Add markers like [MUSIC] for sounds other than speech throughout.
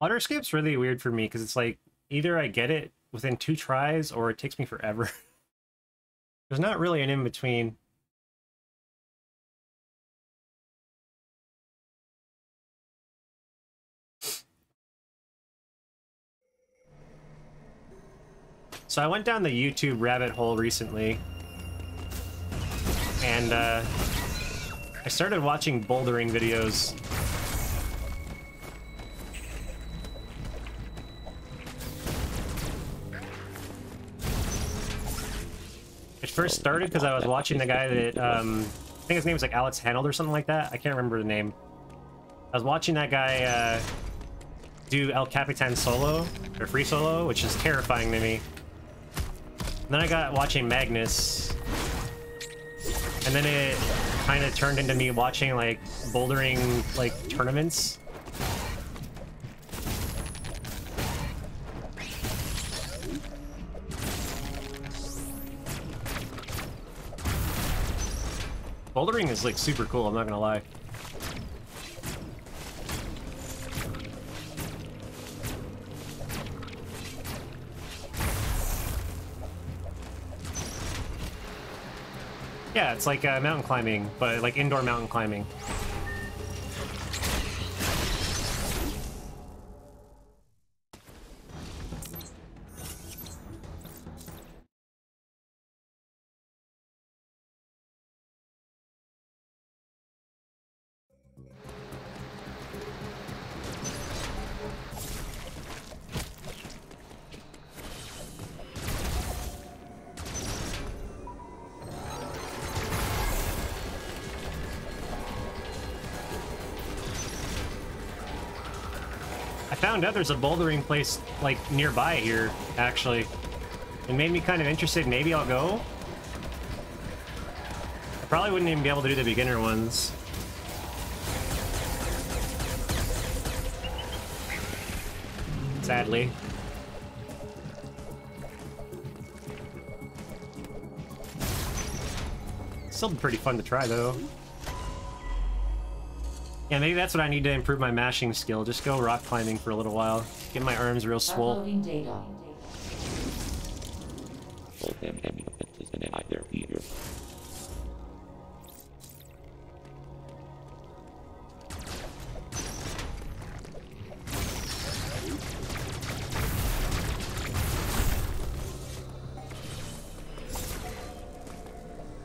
Water escape's really weird for me because it's like either I get it within two tries or it takes me forever. [LAUGHS] There's not really an in between. So I went down the YouTube rabbit hole recently, and uh, I started watching bouldering videos. First started because I was watching the guy that, um, I think his name was like Alex Honnold or something like that. I can't remember the name. I was watching that guy uh, do El Capitan solo, or free solo, which is terrifying to me. And then I got watching Magnus, and then it kind of turned into me watching like bouldering like tournaments. Bouldering is like super cool, I'm not gonna lie. Yeah, it's like uh, mountain climbing, but like indoor mountain climbing. Found out there's a bouldering place like nearby here, actually. It made me kind of interested. Maybe I'll go. I probably wouldn't even be able to do the beginner ones. Sadly. Still pretty fun to try, though. Yeah, maybe that's what I need to improve my mashing skill. Just go rock climbing for a little while. Get my arms real swole.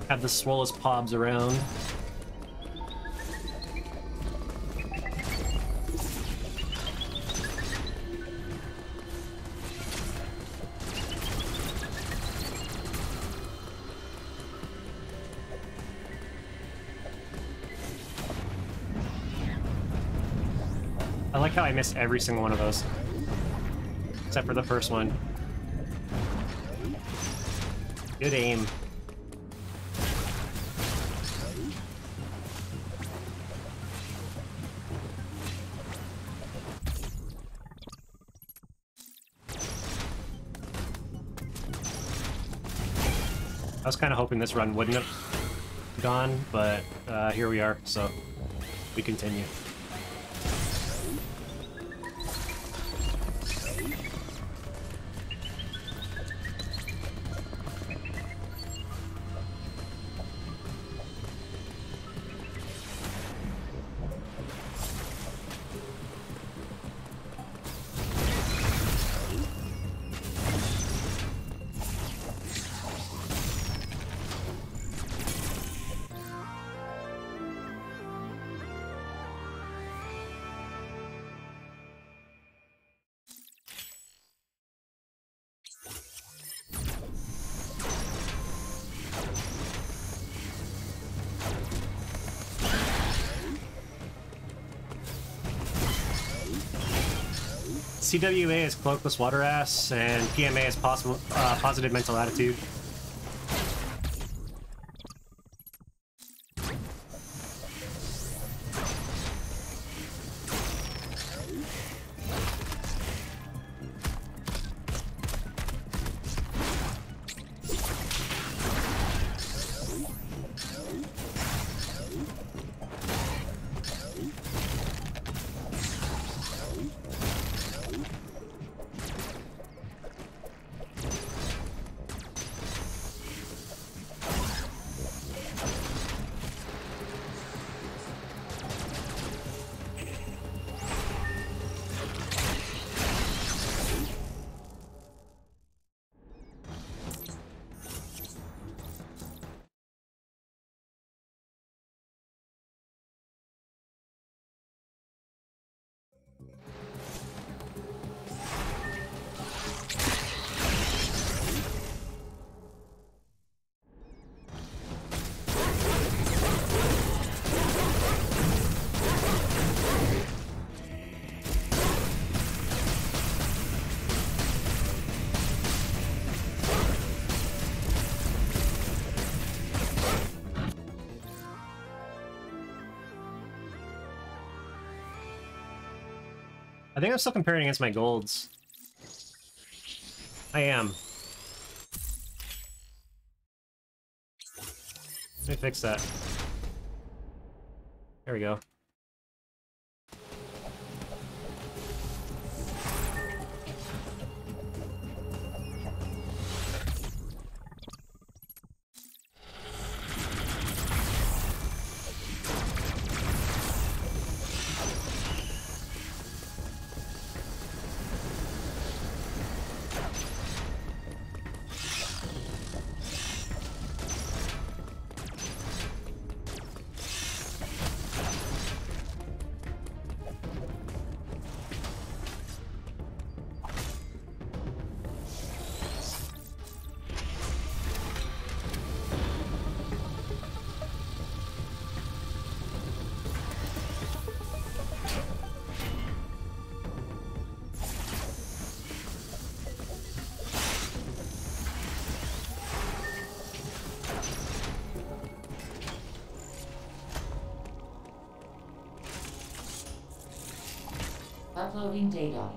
Have the swollest pobs around. Missed every single one of those. Except for the first one. Good aim. I was kind of hoping this run wouldn't have gone, but uh, here we are, so we continue. CWA is cloakless water ass, and PMA is possible uh, positive mental attitude. Think I'm still comparing against my golds. I am. Let me fix that. There we go. Uploading data.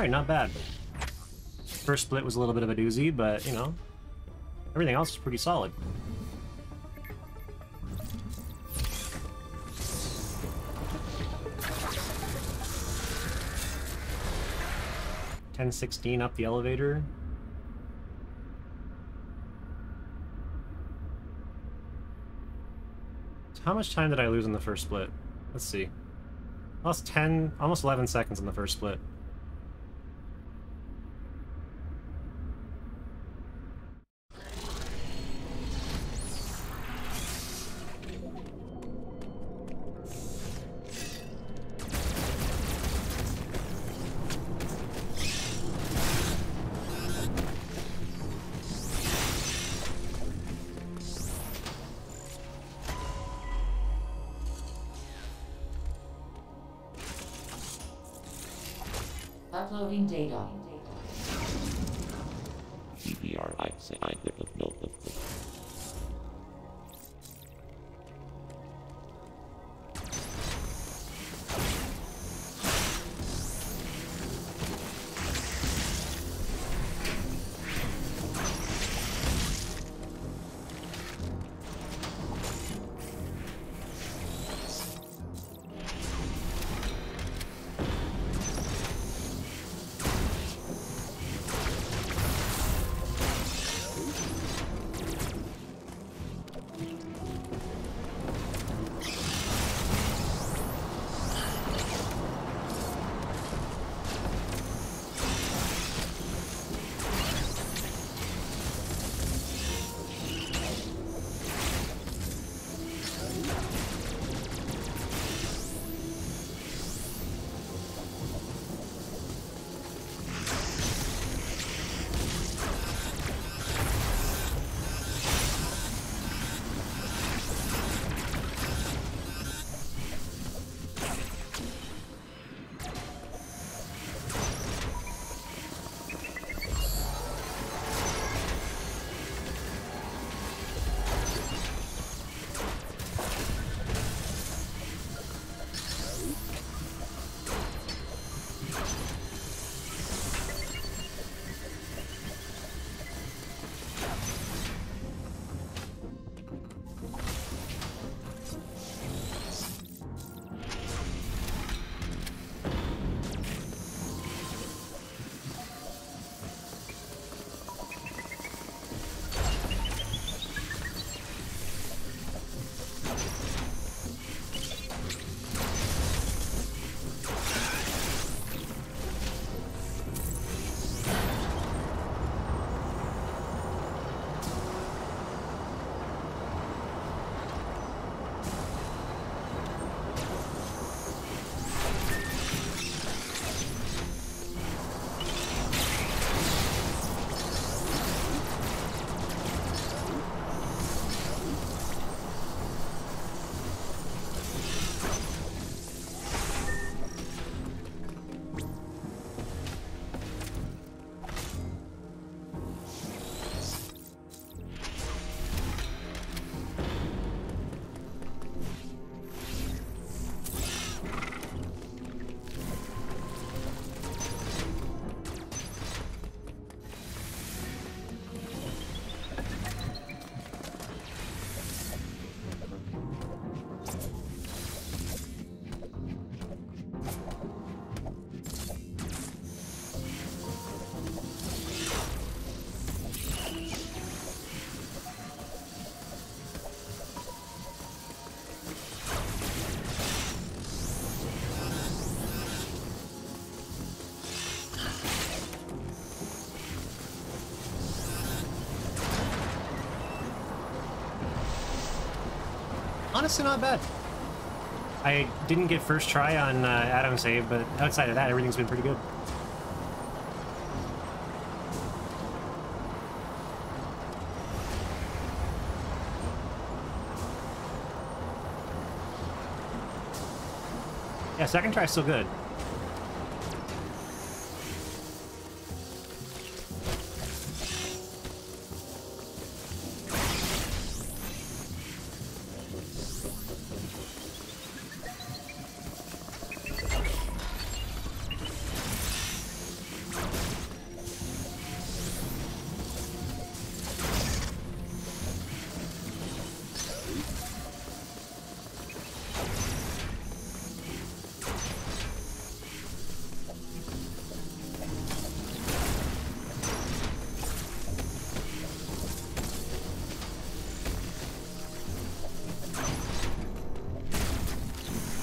Alright, not bad. First split was a little bit of a doozy, but, you know, everything else is pretty solid. Ten sixteen up the elevator. How much time did I lose in the first split? Let's see. Lost 10, almost 11 seconds in the first split. Honestly, not bad. I didn't get first try on uh, Adam's save, but outside of that, everything's been pretty good. Yeah, second try still good.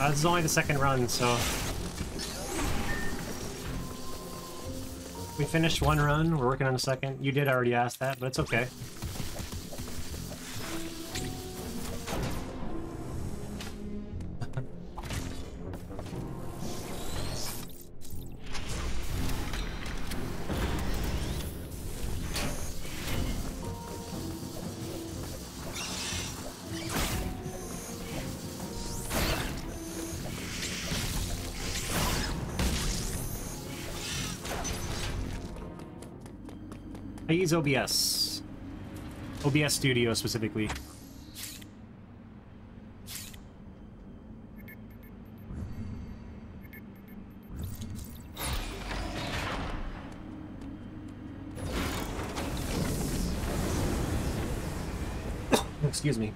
This is only the second run, so... We finished one run, we're working on a second. You did already ask that, but it's okay. I use OBS. OBS Studio specifically. [COUGHS] Excuse me.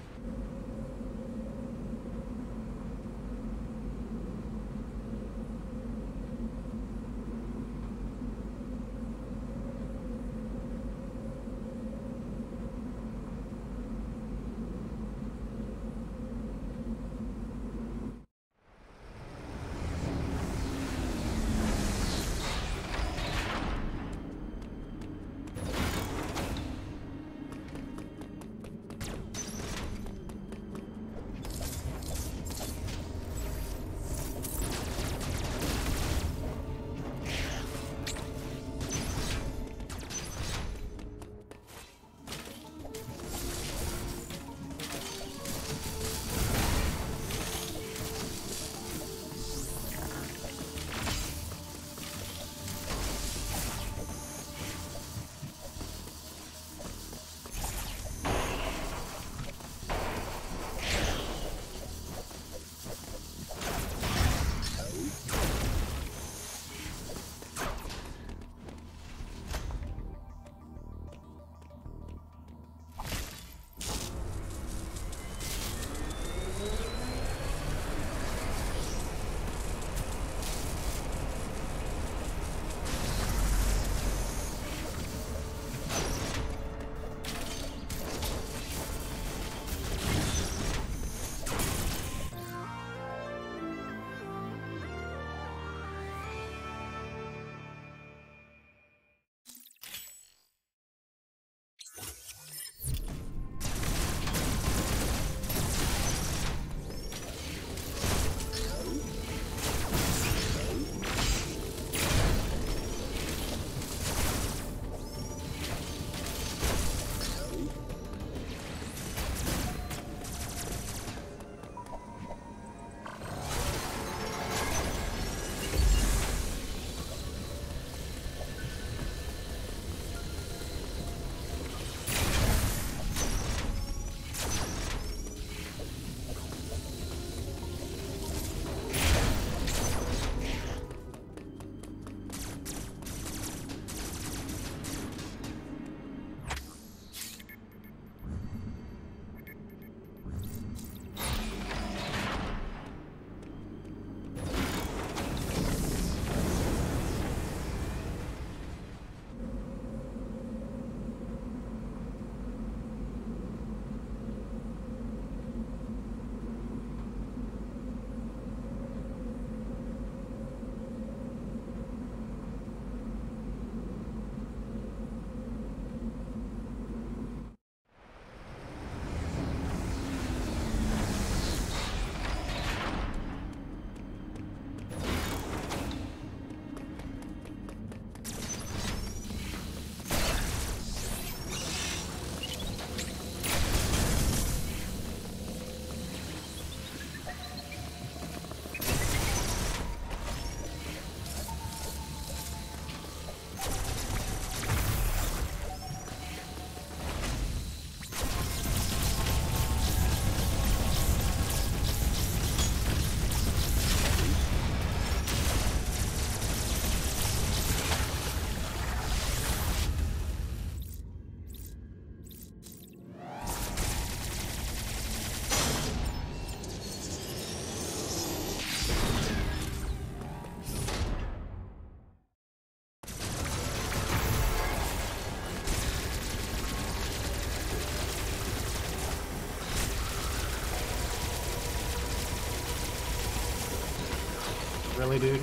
Dude?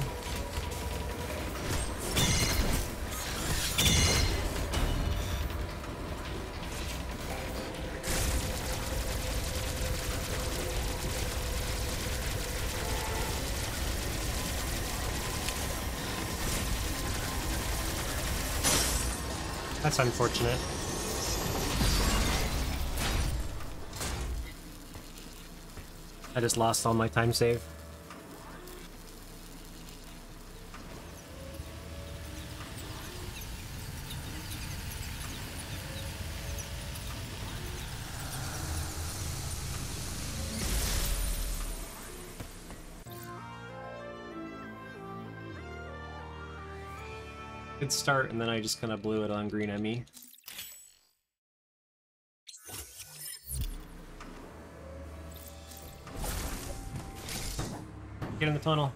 That's unfortunate. I just lost all my time save. Good start, and then I just kind of blew it on green EMMI. Get in the tunnel.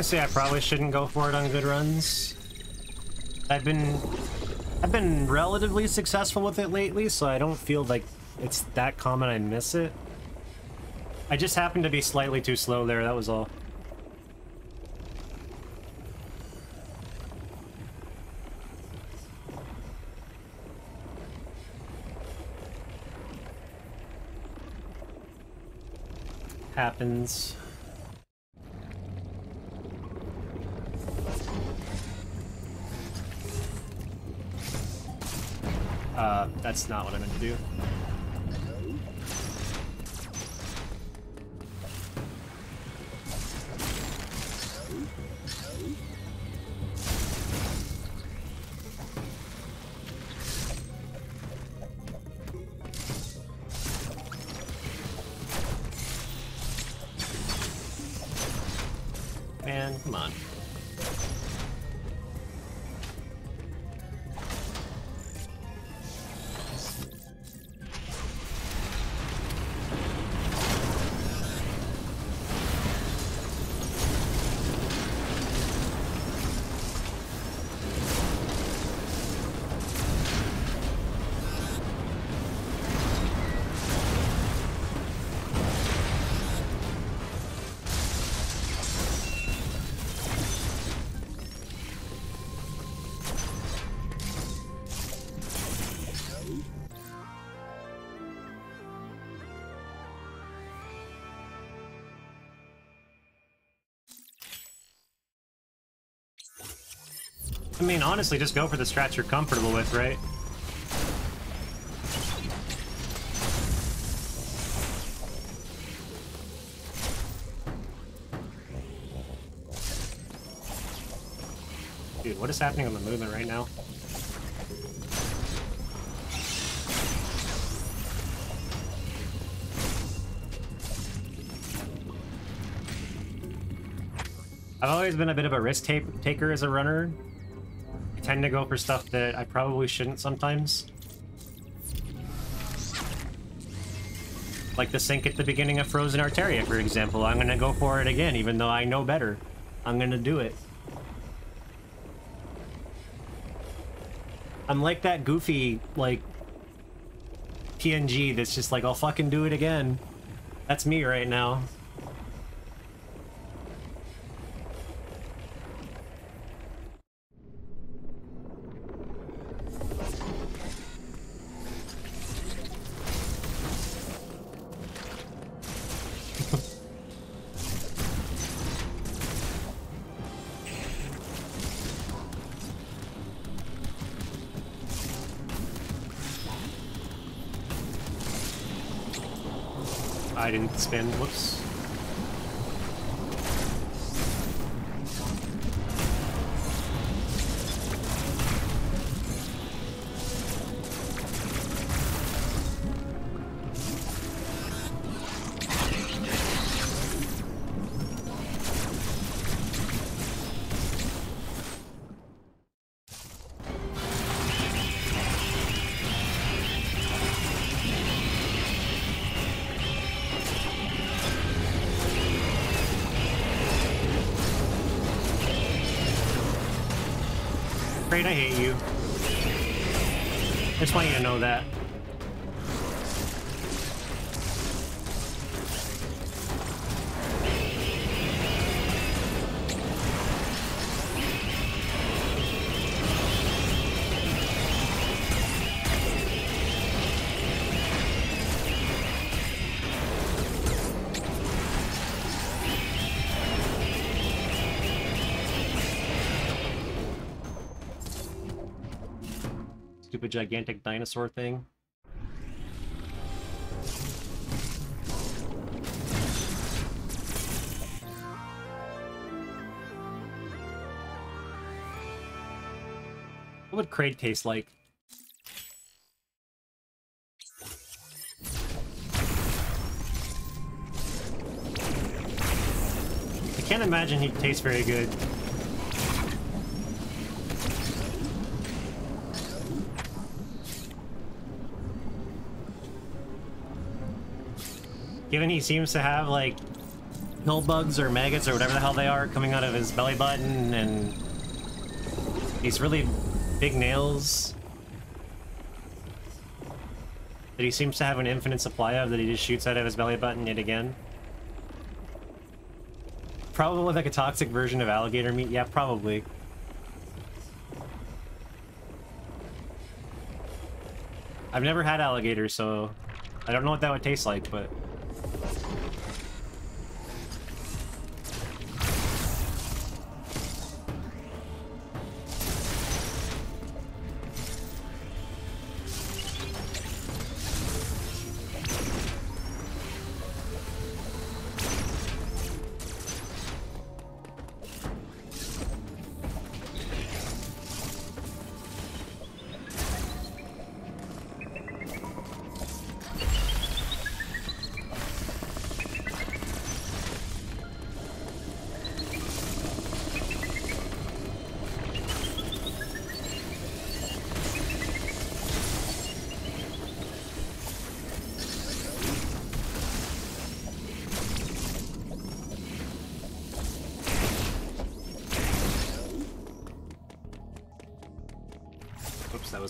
Honestly, I probably shouldn't go for it on good runs. I've been I've been relatively successful with it lately, so I don't feel like it's that common I miss it. I just happened to be slightly too slow there, that was all. Happens. That's not what I meant to do. Man, come on. I mean, honestly, just go for the strats you're comfortable with, right? Dude, what is happening on the movement right now? I've always been a bit of a risk taker as a runner. Tend to go for stuff that I probably shouldn't sometimes. Like the sink at the beginning of Frozen Artaria, for example. I'm gonna go for it again, even though I know better. I'm gonna do it. I'm like that goofy, like, PNG that's just like, I'll fucking do it again. That's me right now. I didn't spin. Whoops. Gigantic dinosaur thing. What would Kraid taste like? I can't imagine he'd taste very good. Given he seems to have, like, pill bugs or maggots or whatever the hell they are coming out of his belly button, and these really big nails that he seems to have an infinite supply of that he just shoots out of his belly button yet again. Probably like a toxic version of alligator meat. Yeah, probably. I've never had alligator, so I don't know what that would taste like, but...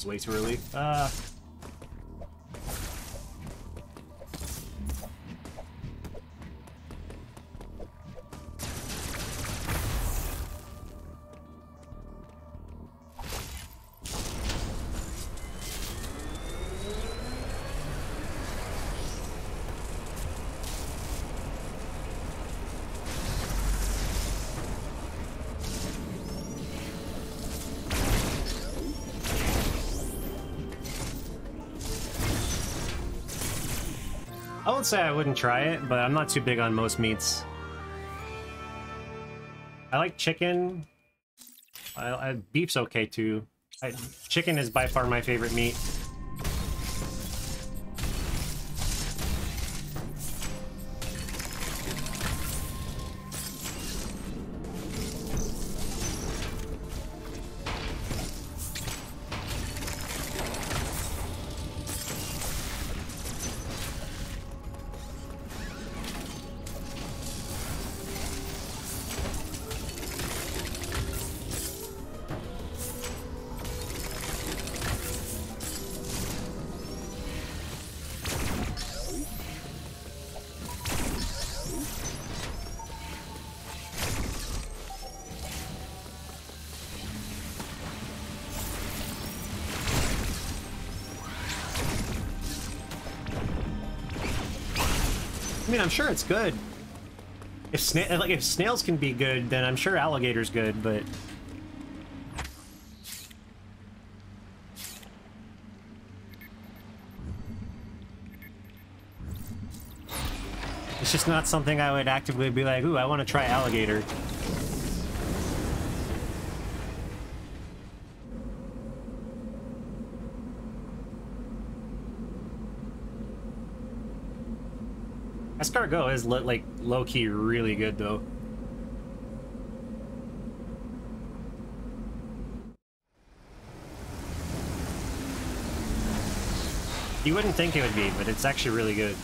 was way too early. Uh... say I wouldn't try it, but I'm not too big on most meats. I like chicken. I, I, beef's okay too. I, chicken is by far my favorite meat. I mean, I'm sure it's good. If sna like if snails can be good, then I'm sure alligator's good, but It's just not something I would actively be like, ooh, I want to try alligator. Escargot is like low key really good though. You wouldn't think it would be, but it's actually really good.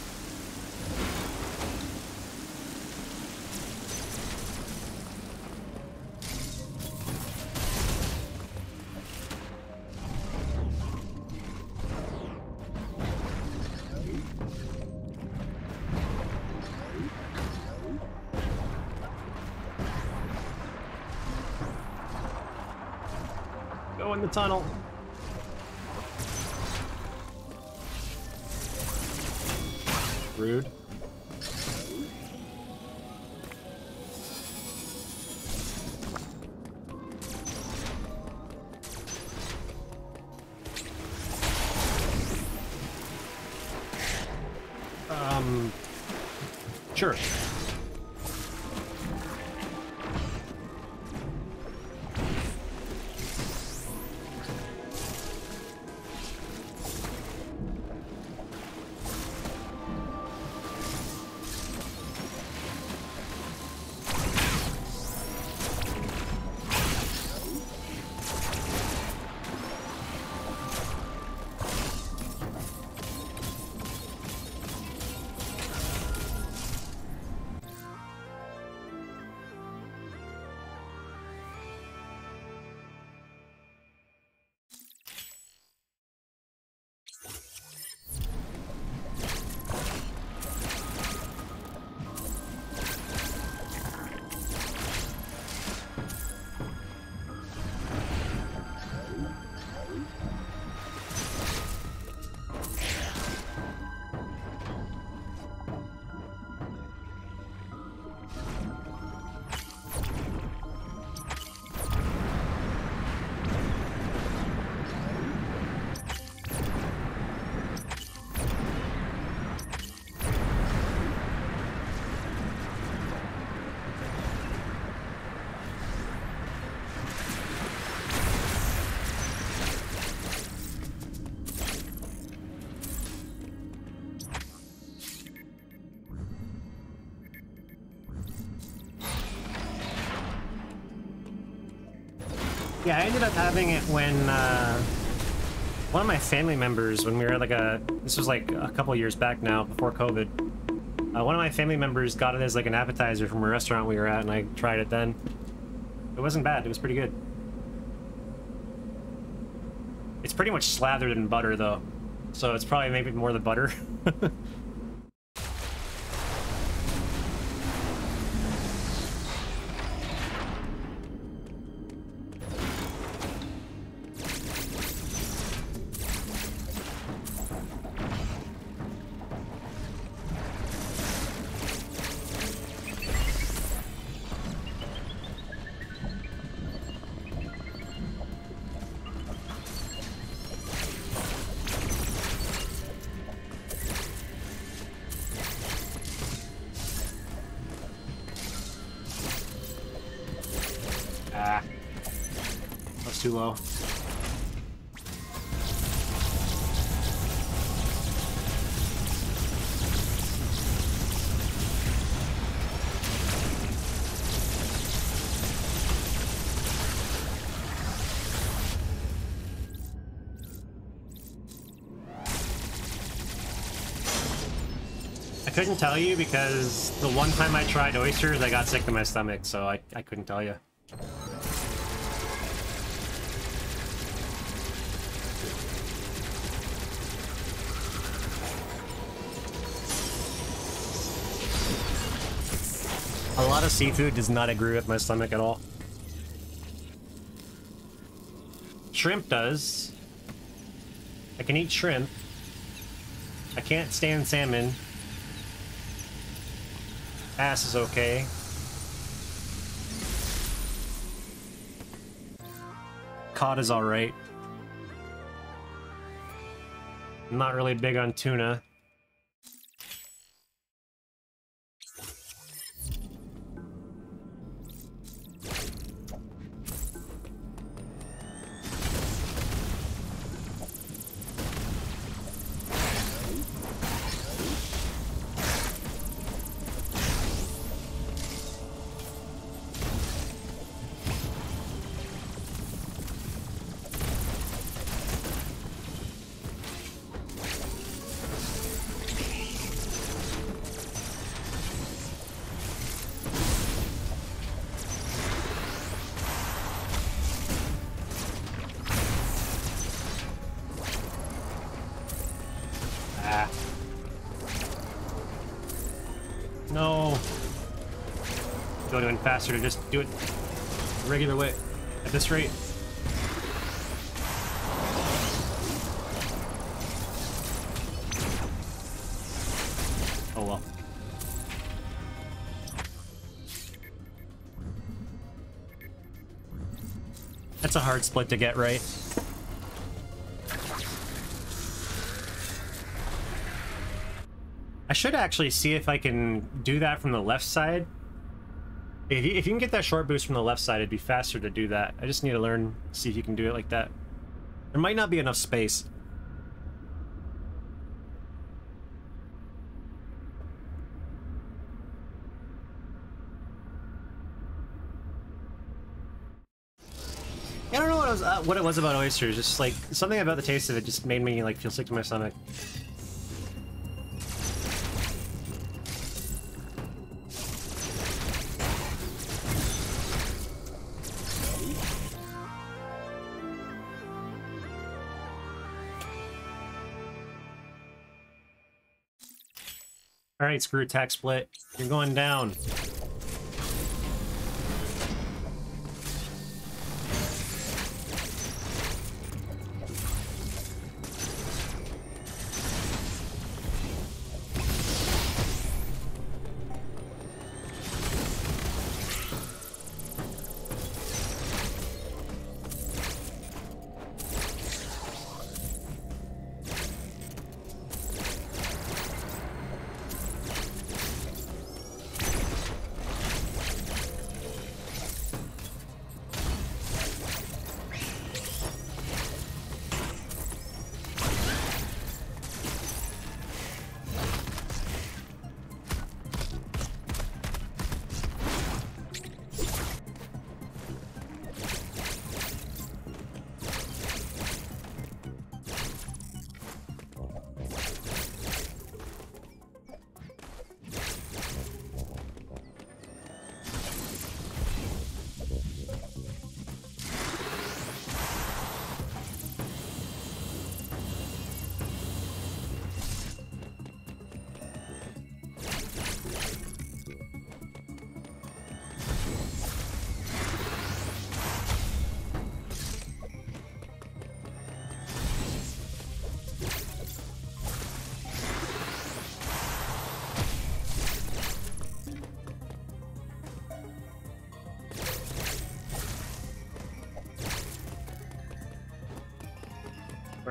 Yeah, I ended up having it when uh, one of my family members, when we were like a, this was like a couple years back now, before COVID. Uh, one of my family members got it as like an appetizer from a restaurant we were at, and I tried it then. It wasn't bad. It was pretty good. It's pretty much slathered in butter though, so it's probably maybe more the butter. [LAUGHS] couldn't tell you because the one time I tried oysters, I got sick to my stomach, so I, I couldn't tell you. A lot of seafood does not agree with my stomach at all. Shrimp does. I can eat shrimp. I can't stand salmon. Ass is okay. Cod is alright. I'm not really big on tuna. Faster to just do it regular way. At this rate. Oh well. That's a hard split to get right. I should actually see if I can do that from the left side. If you, if you can get that short boost from the left side, it'd be faster to do that. I just need to learn, see if you can do it like that. There might not be enough space. I don't know what was, uh, what it was about oysters. Just like something about the taste of it just made me like feel sick to my stomach. Right, screw attack split. You're going down.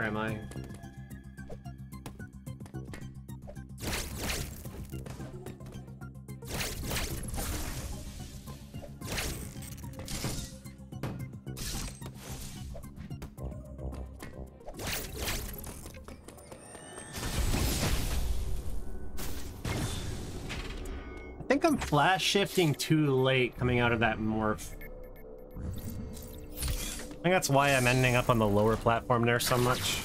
Am I? I think I'm flash shifting too late coming out of that morph. I think that's why I'm ending up on the lower platform there so much.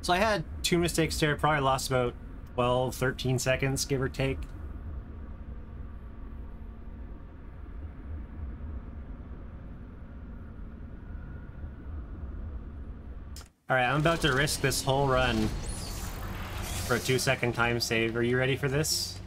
So I had two mistakes there, probably lost about 12, 13 seconds, give or take. Alright, I'm about to risk this whole run for a two second time save. Are you ready for this?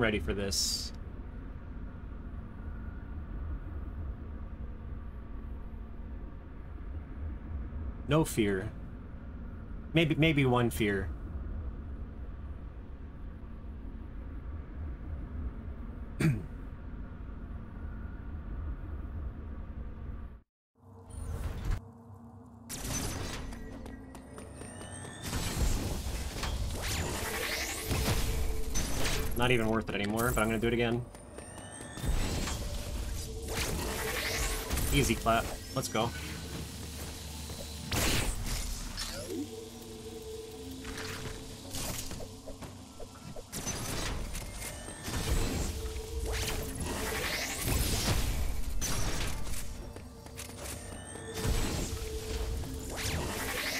Ready for this. No fear. Maybe maybe one fear. Not even worth it anymore, but I'm gonna do it again. Easy clap. Let's go.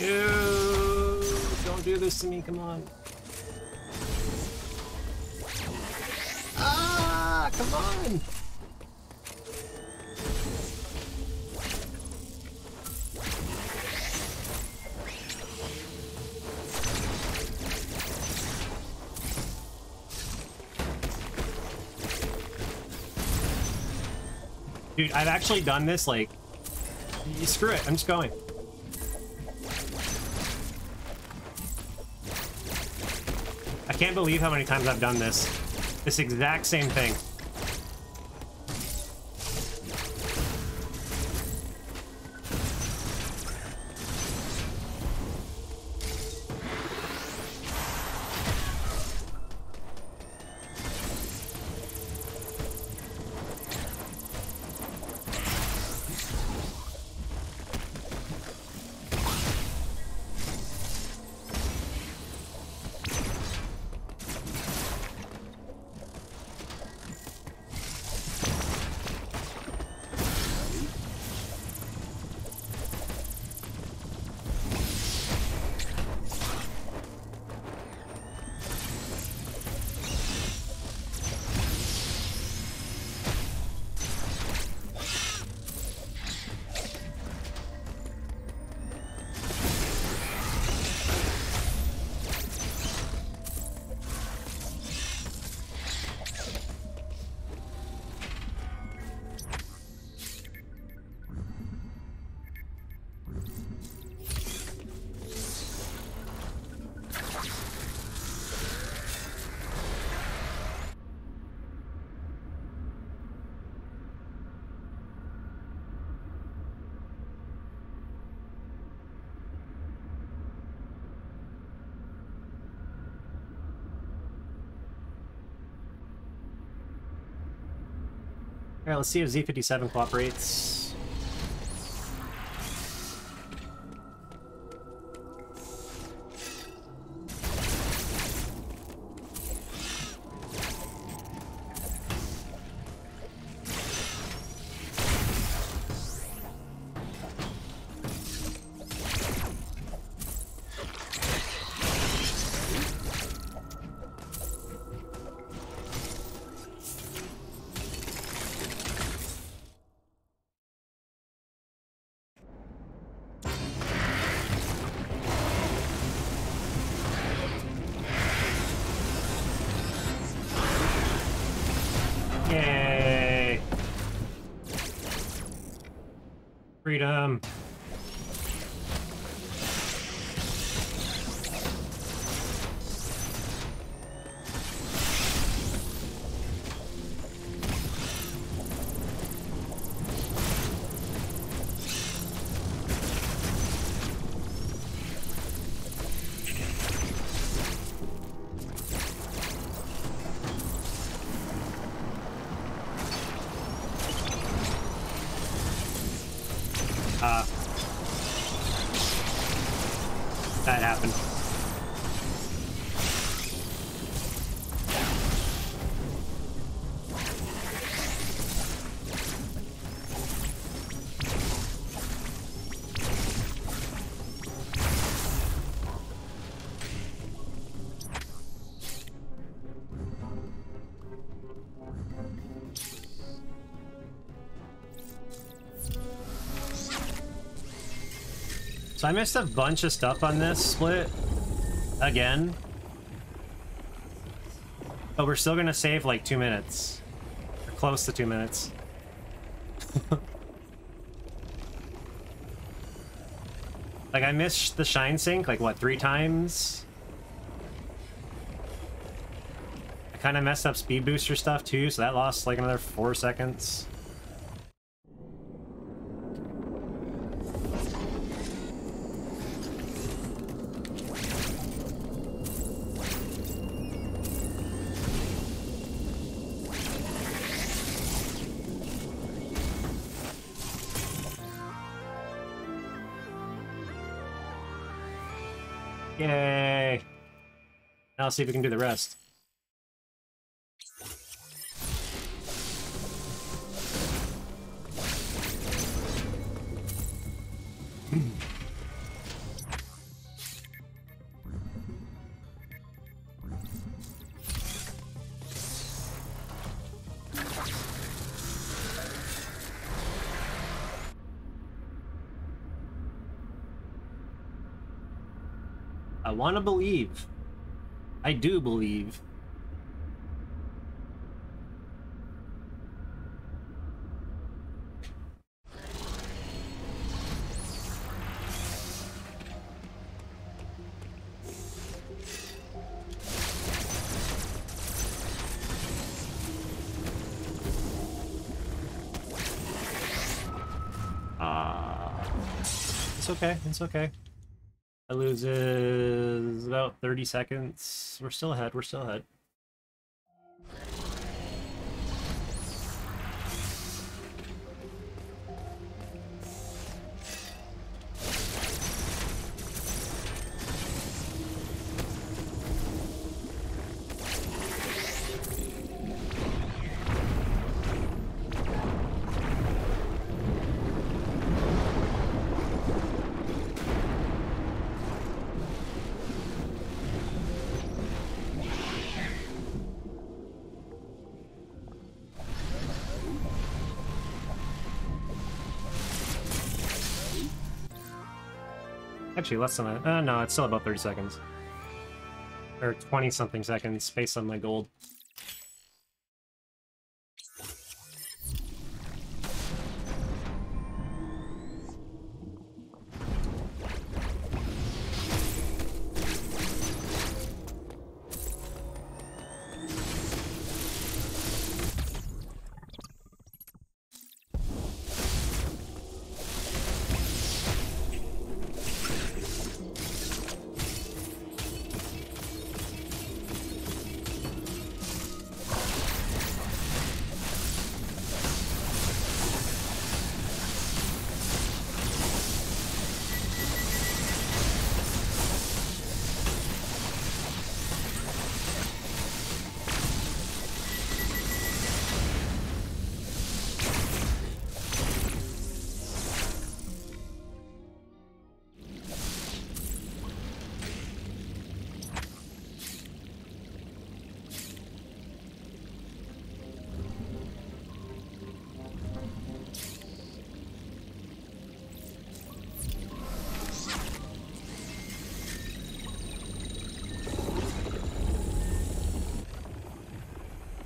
Dude, don't do this to me, come on. Ah, come on! Dude, I've actually done this, like, screw it, I'm just going. I can't believe how many times I've done this. This exact same thing. Let's see if Z57 cooperates. Freedom! So I missed a bunch of stuff on this split. Again. But we're still gonna save like two minutes. Or close to two minutes. [LAUGHS] like I missed the shine sink like what, three times? I kind of messed up speed booster stuff too, so that lost like another four seconds. Yay! Now see if we can do the rest. want to believe. I do believe. Uh, it's okay, it's okay. Loses uh, about 30 seconds. We're still ahead. We're still ahead. Actually, less than a... Uh, no, it's still about 30 seconds. Or 20-something seconds, based on my gold.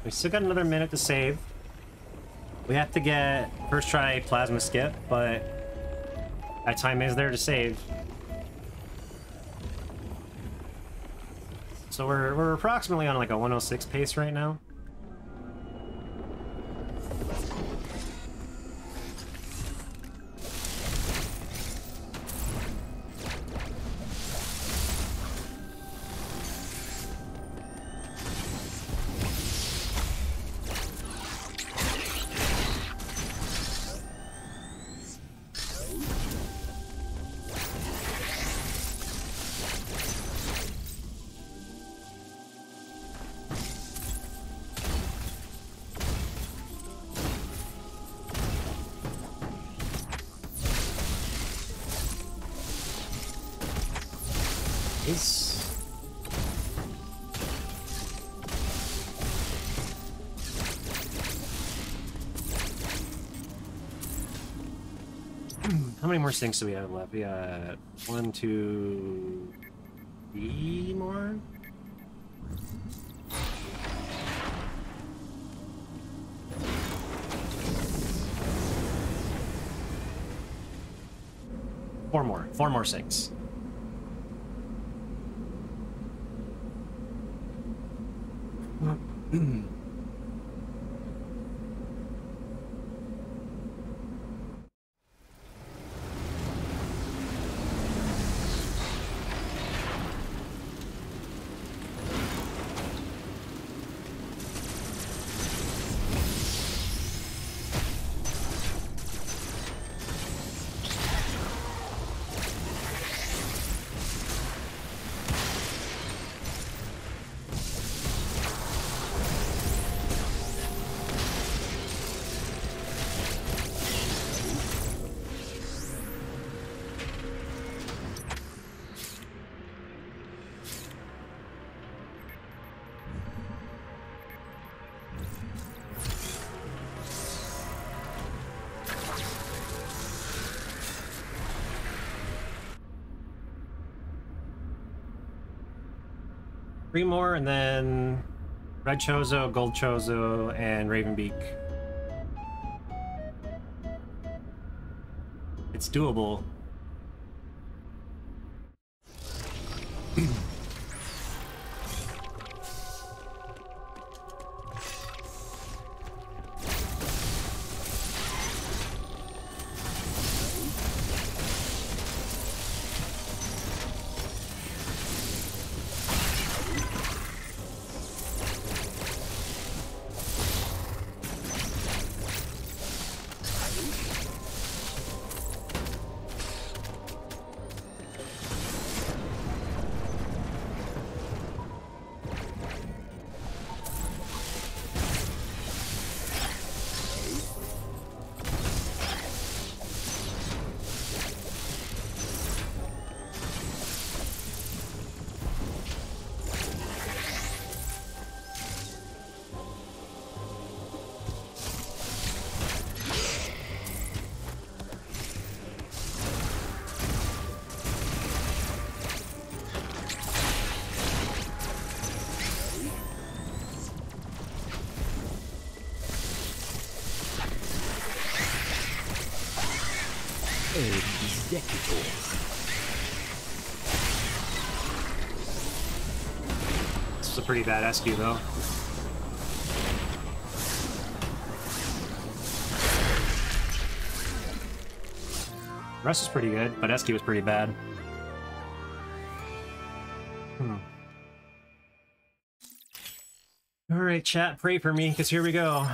We still got another minute to save. We have to get first try plasma skip, but that time is there to save. So we're, we're approximately on like a 106 pace right now. More do we have left? We got one, two, three more? Four more. Four more sinks. [CLEARS THROAT] Three more, and then Red Chozo, Gold Chozo, and Ravenbeak. It's doable. Pretty bad Escue though. Rest is pretty good, but Escue was pretty bad. Hmm. Alright, chat, pray for me, because here we go.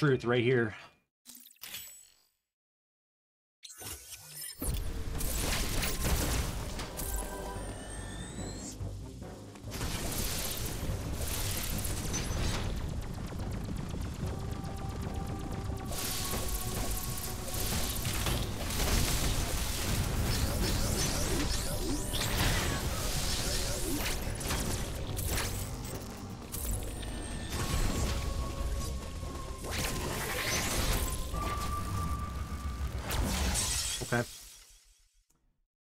Truth right here.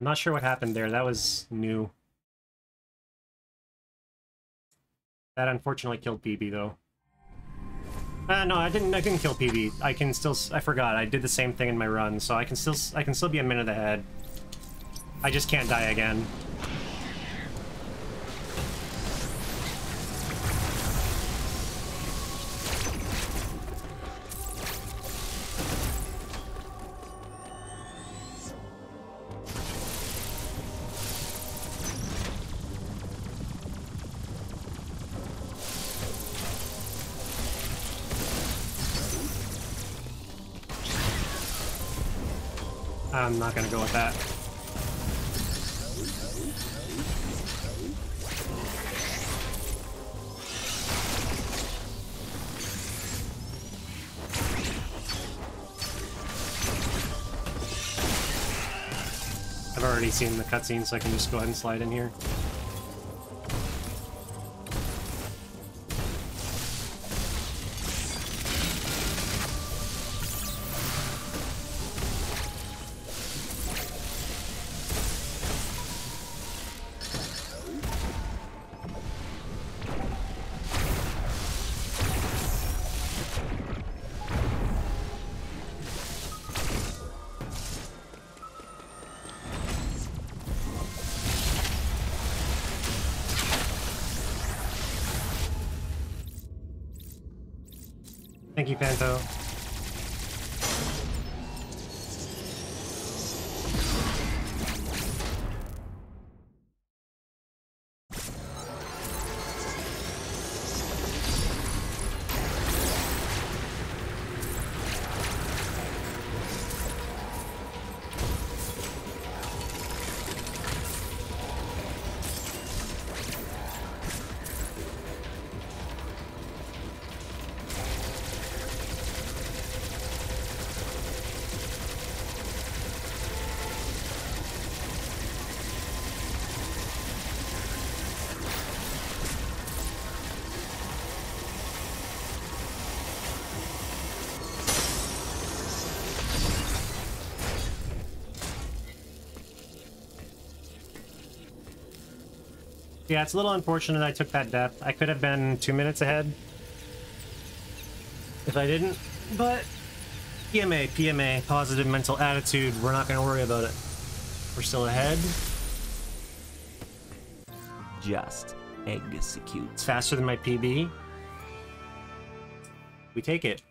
Not sure what happened there. That was new. That unfortunately killed PB though. Uh, no, I didn't. I didn't kill PB. I can still. I forgot. I did the same thing in my run, so I can still. I can still be a minute ahead. I just can't die again. Not gonna go with that. I've already seen the cutscene, so I can just go ahead and slide in here. Yeah, it's a little unfortunate I took that death. I could have been two minutes ahead if I didn't, but PMA, PMA, positive mental attitude. We're not going to worry about it. We're still ahead. Just execute. It's faster than my PB. We take it.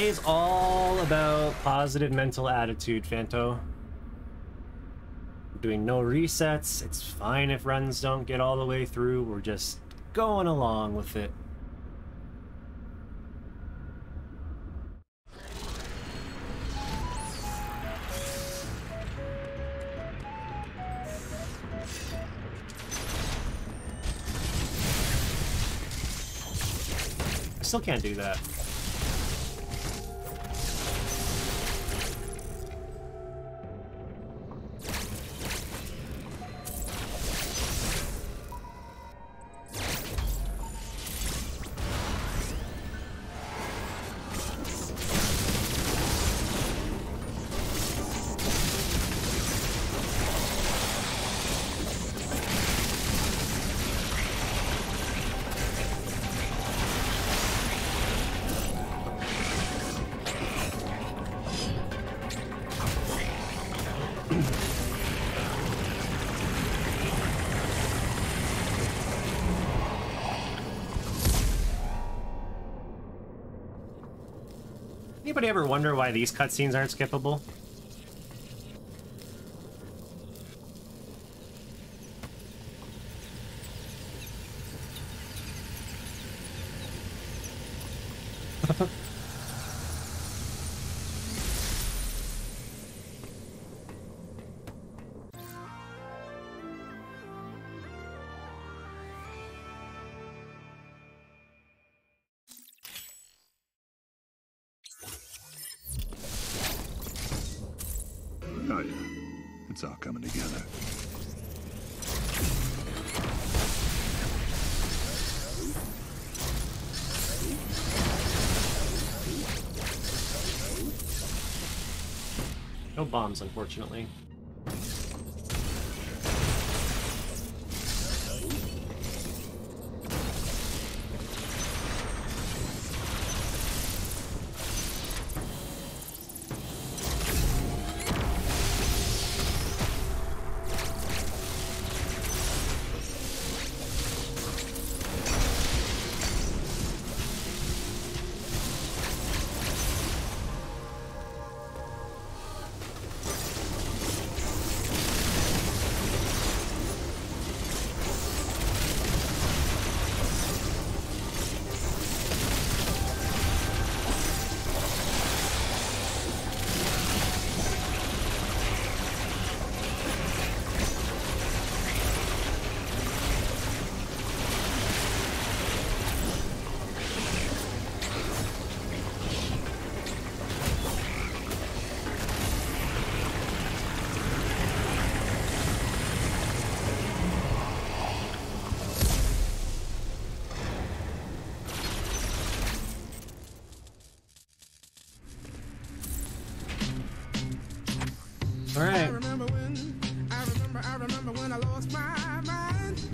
Today is all about positive mental attitude, Fanto. Doing no resets. It's fine if runs don't get all the way through. We're just going along with it. I still can't do that. Anybody ever wonder why these cutscenes aren't skippable? Unfortunately.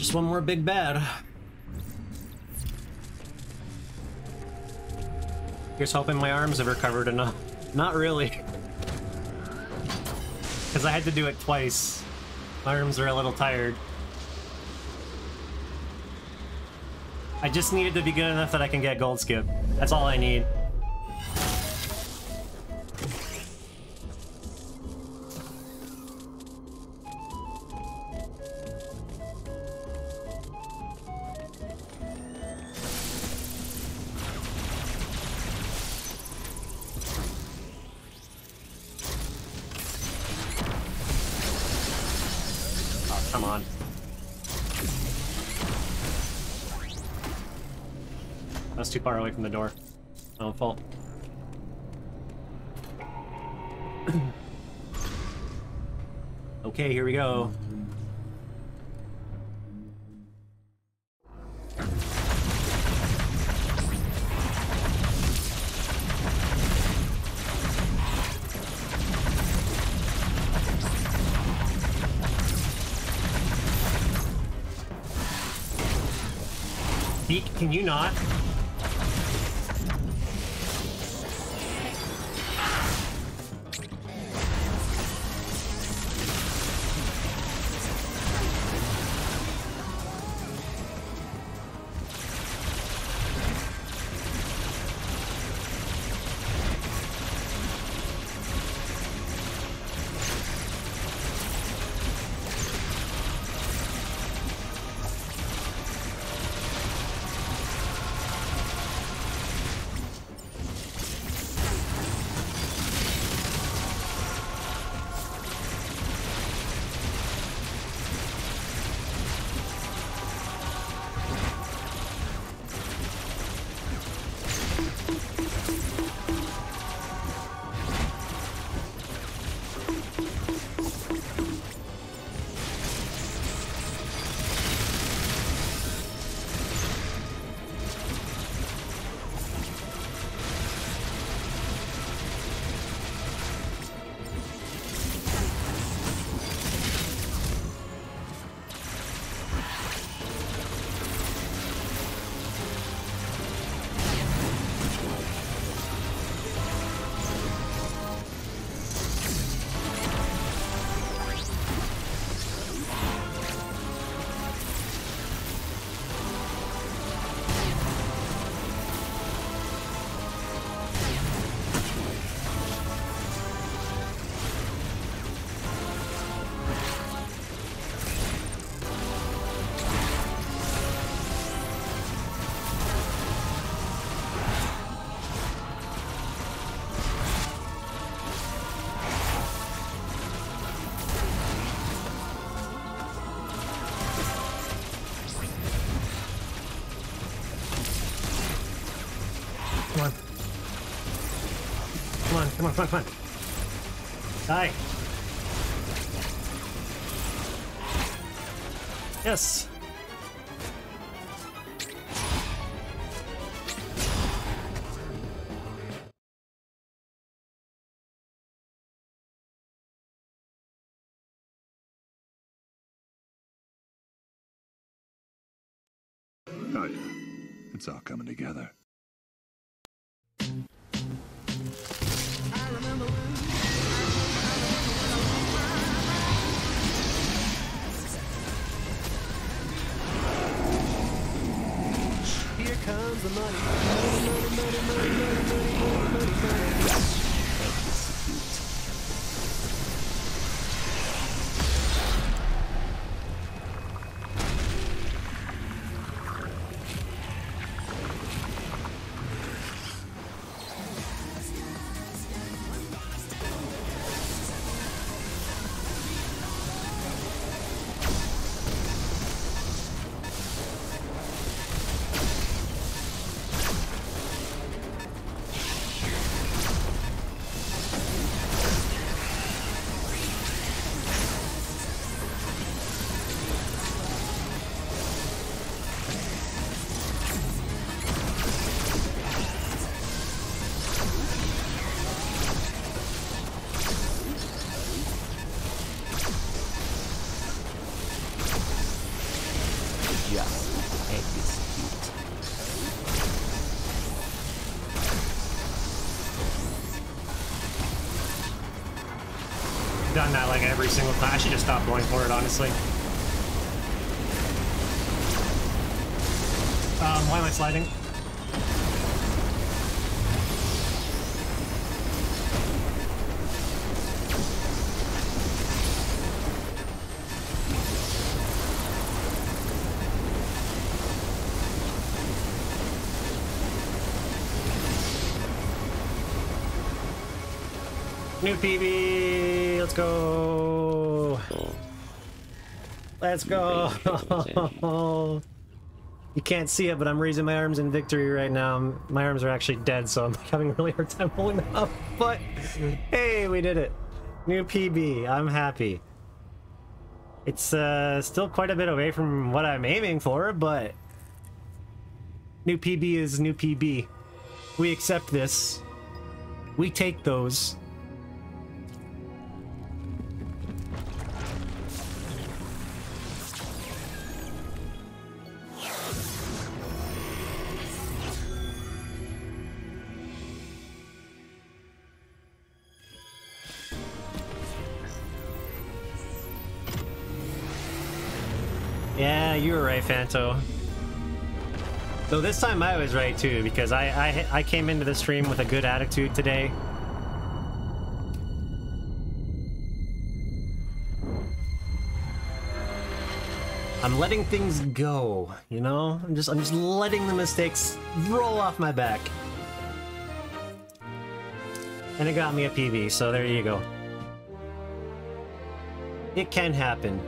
Just one more big bad. Here's hoping my arms have recovered enough. Not really. Because I had to do it twice. My arms are a little tired. I just needed to be good enough that I can get gold skip. That's all I need. From the door. My own fault. [CLEARS THROAT] okay, here we go. Can you not? On, come on. Die. Yes. Oh. It's all coming together. Done that like every single time. I should just stop going for it, honestly. Um, why am I sliding? New PB, go. Let's go. You can't see it, but I'm raising my arms in victory right now. My arms are actually dead, so I'm having a really hard time pulling them up. But hey, we did it. New PB. I'm happy. It's uh, still quite a bit away from what I'm aiming for, but new PB is new PB. We accept this. We take those. You were right, Fanto. Though this time I was right too, because I, I I came into the stream with a good attitude today. I'm letting things go, you know? I'm just I'm just letting the mistakes roll off my back. And it got me a PB, so there you go. It can happen.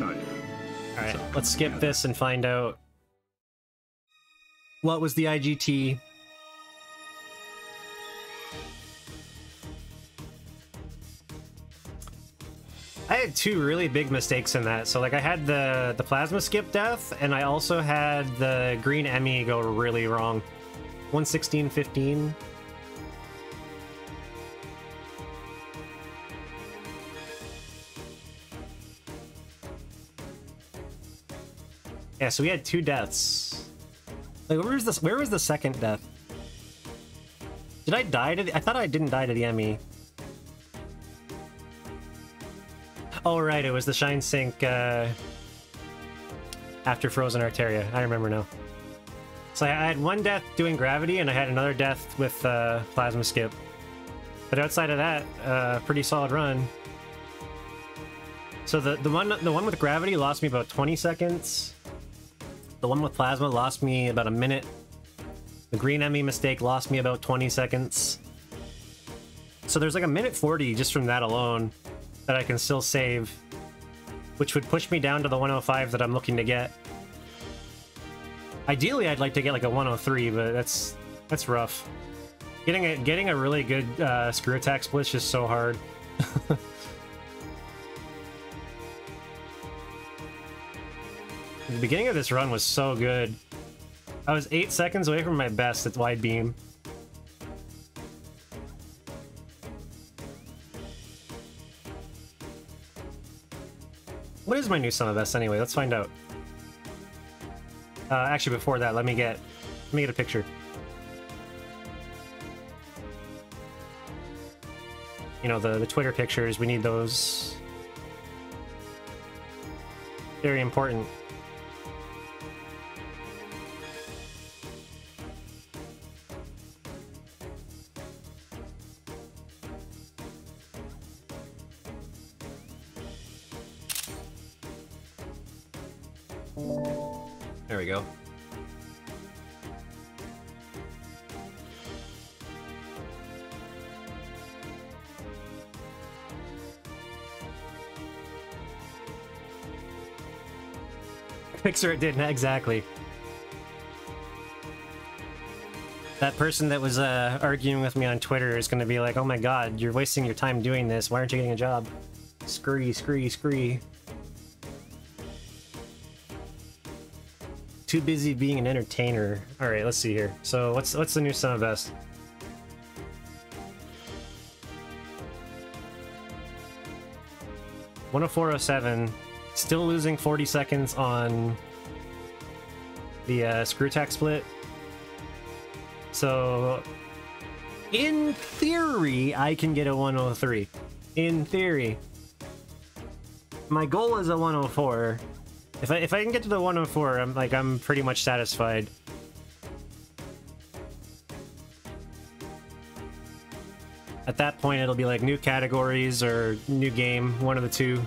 Alright, So, let's skip yeah. this and find out what was the IGT. I had two really big mistakes in that. So like I had the the plasma skip death and I also had the green EMMI go really wrong. 116.15. Yeah, so we had two deaths. Like, where was this? Where was the second death? Did I die to the? I thought I didn't die to the EMMI. Oh right, it was the Shine Sink uh, after Frozen Artaria. I remember now. So I had one death doing gravity, and I had another death with uh, plasma skip. But outside of that, uh, pretty solid run. So the the one the one with gravity lost me about 20 seconds. The one with plasma lost me about a minute. The green EMMI mistake lost me about 20 seconds. So there's like a minute 40 just from that alone that I can still save. which would push me down to the 105 that I'm looking to get. Ideally, I'd like to get like a 103, but that's that's rough. Getting a getting a really good uh, screw attack split is so hard. [LAUGHS] the beginning of this run was so good. I was eight seconds away from my best at wide beam. What is my new sum of best anyway? Let's find out. Uh, actually, before that, let me get let me get a picture. You know the the Twitter pictures. We need those. Very important. Pixar it didn't exactly. That person that was uh, arguing with me on Twitter is going to be like, "Oh my God, you're wasting your time doing this. Why aren't you getting a job?" Scree, scree, scree. Too busy being an entertainer. All right, let's see here. So what's what's the new sum of best? One hundred four oh seven. Still losing forty seconds on the uh, screw attack split. So, in theory, I can get a 103. In theory. My goal is a 104. If I if I can get to the 104, I'm like I'm pretty much satisfied. At that point, it'll be like new categories or new game, one of the two.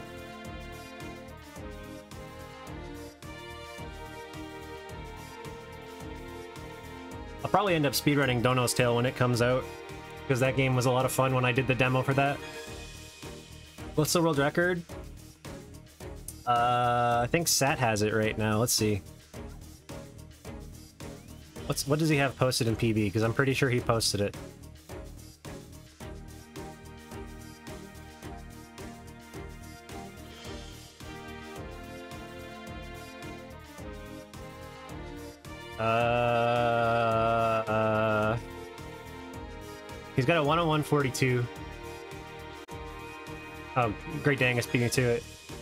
I'll probably end up speedrunning Dono's Tale when it comes out, because that game was a lot of fun when I did the demo for that. What's the world record? Uh, I think Sat has it right now. Let's see. What's what does he have posted in PB? Because I'm pretty sure he posted it. 142. Oh, Great Dangus beat me to it.